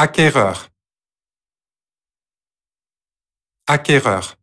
Acquéreur. Acquéreur.